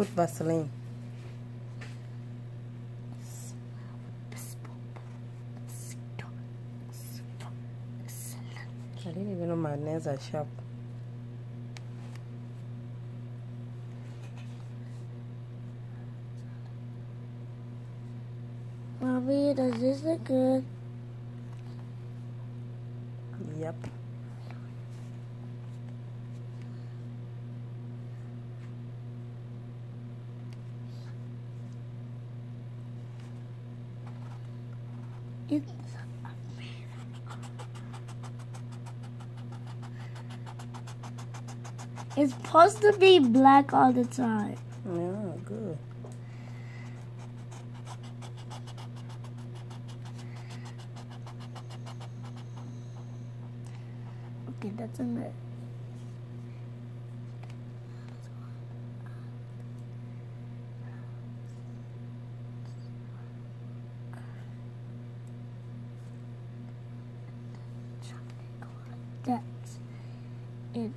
Put Vaseline. I didn't even know my nails are sharp. Mommy, does this look good? Yep. It's It's supposed to be black all the time. Yeah, good. Okay, that's in there. That's it.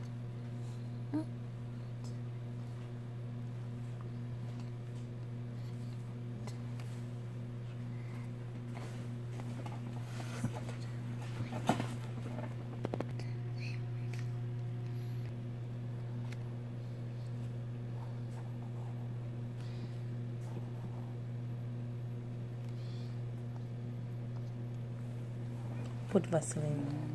Put Vaseline.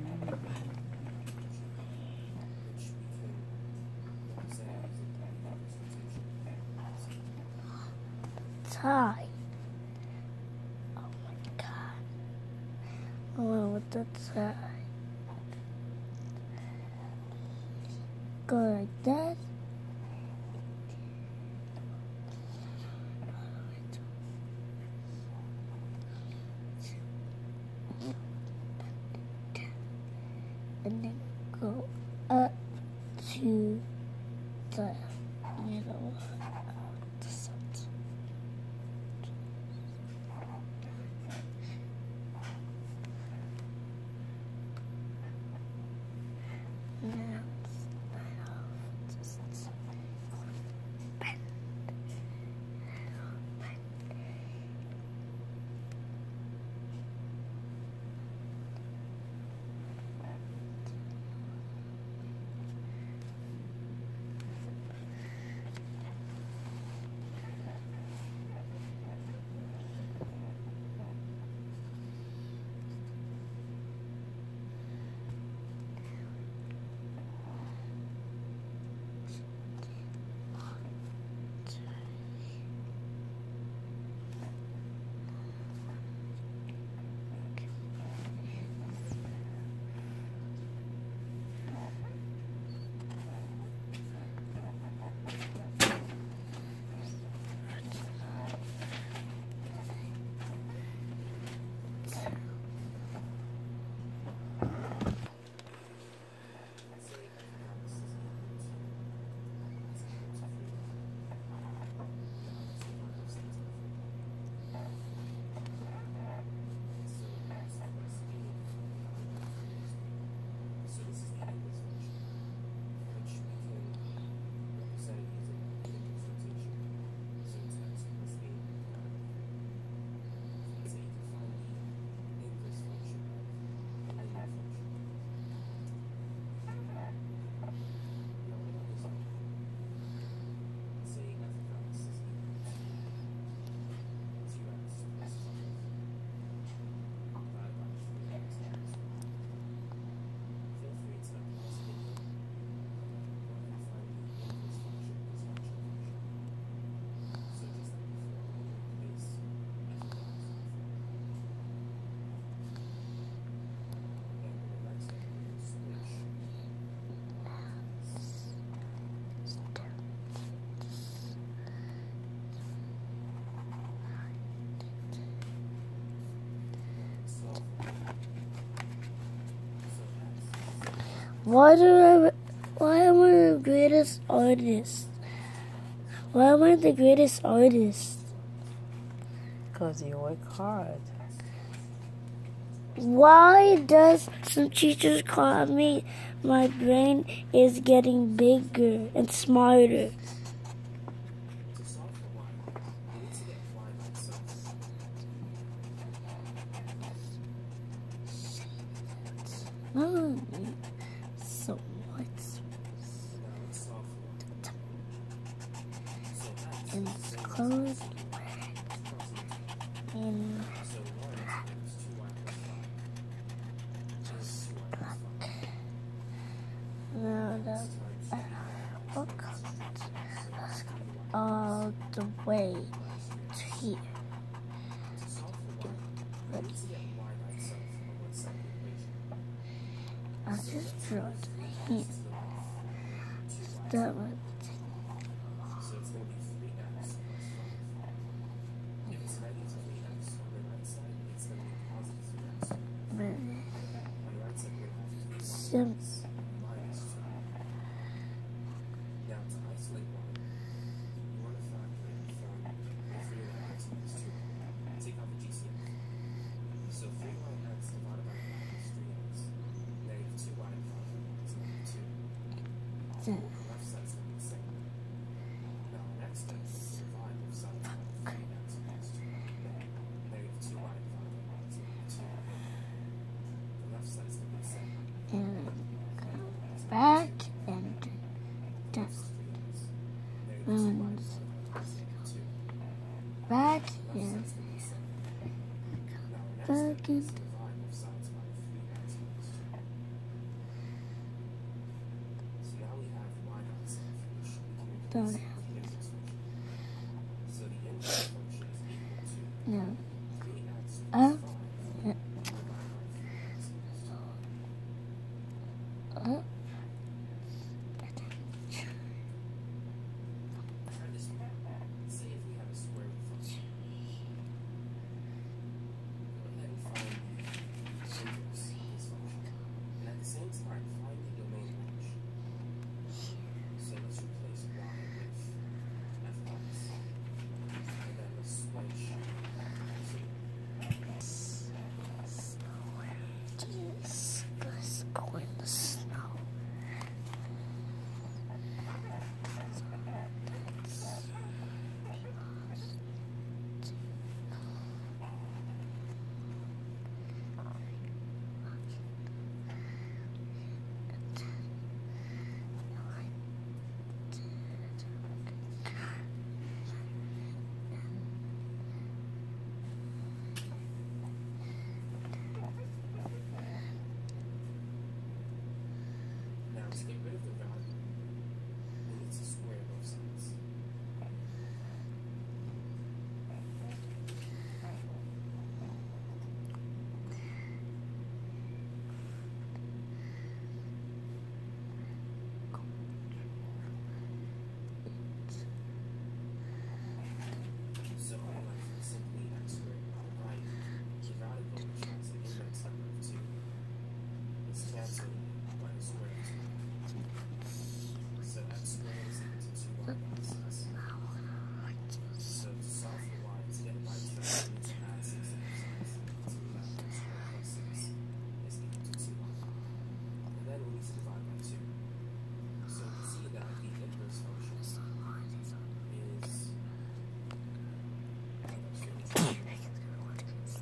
Why do I? Why am I the greatest artist? Why am I the greatest artist? Because you work hard. Why does some teachers call me my brain is getting bigger and smarter? All the way to here. Ready. I just drew it here. That one. Sim that. 对。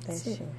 Station.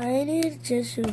I need tissue.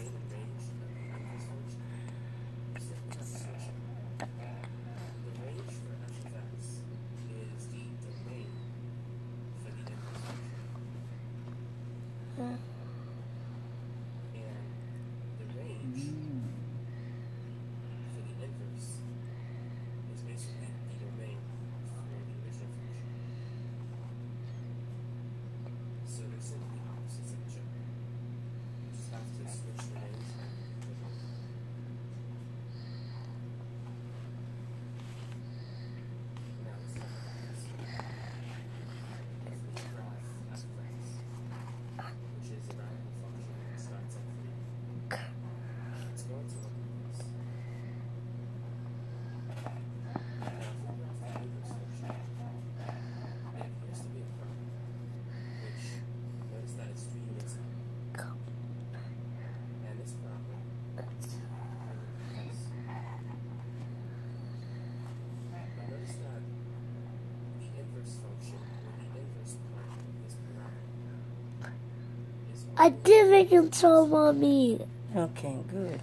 I did reconcile mommy. Okay, good.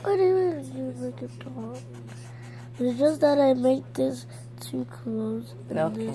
What is you talk It's just that I make this too close. Okay.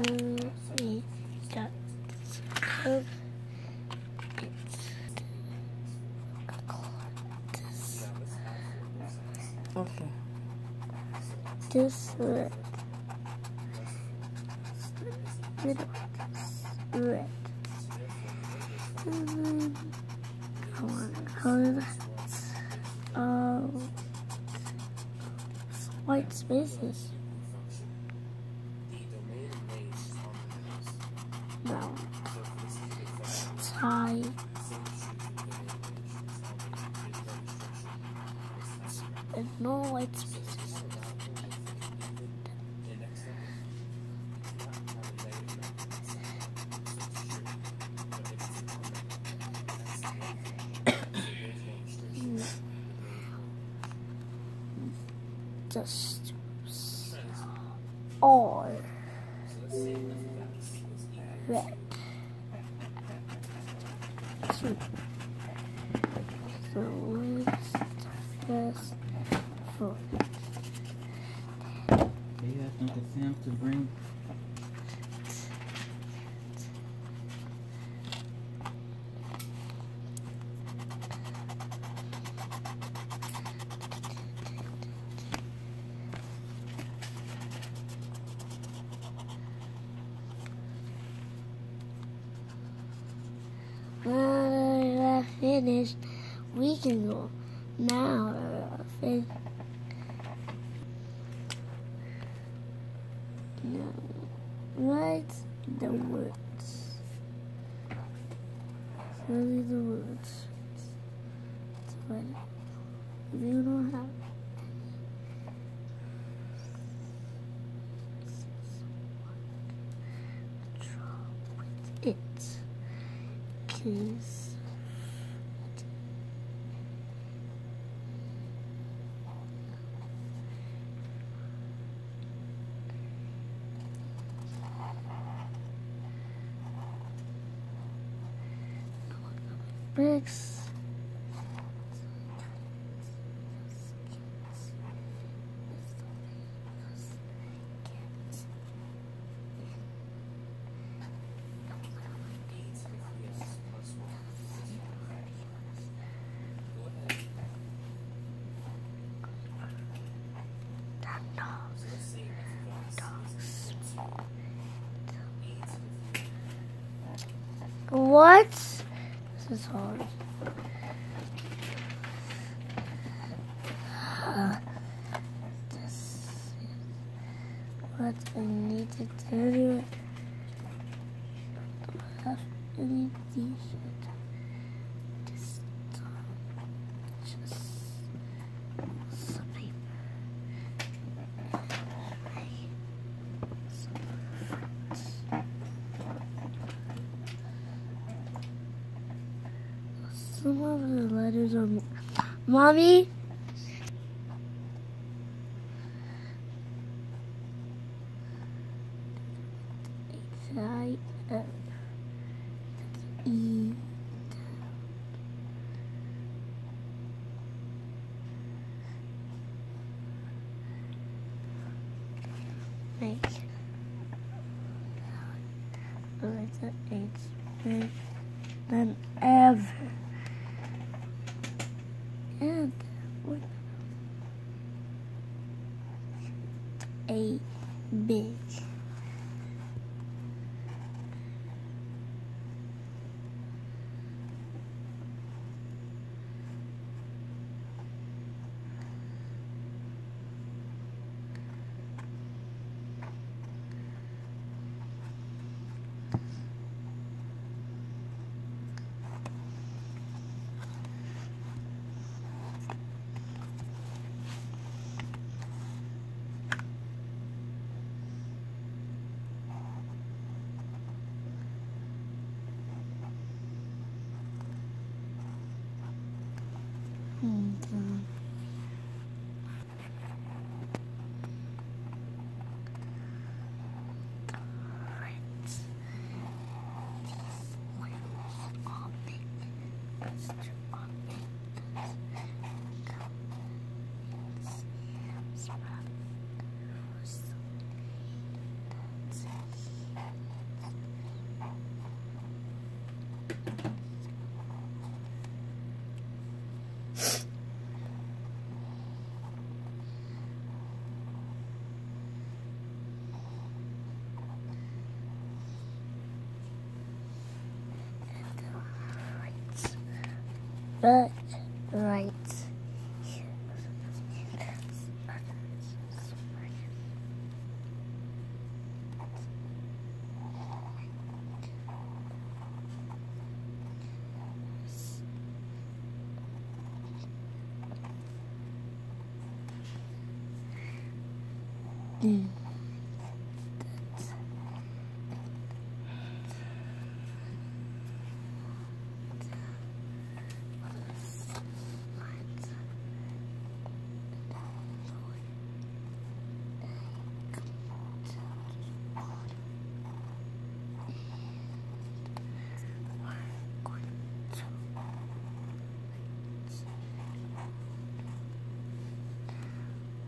me that of this. Okay. This red. Red. Red. Um, I want to color that. Um, white spaces. just finished, we can go now. Uh, fin- no, right the words. Really the words. But if you don't have with it, cause eight What? Is hard. This is what I need to do any t-shirt. Just, just some paper. Some Some of the letters are. Mommy? I uh, But right. Mm.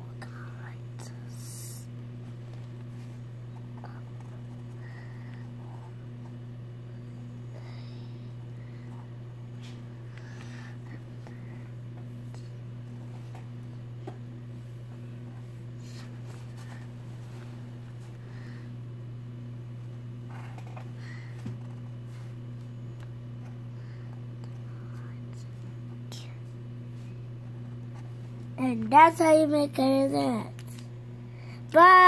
We're gonna write this And that's how you make it that. Bye.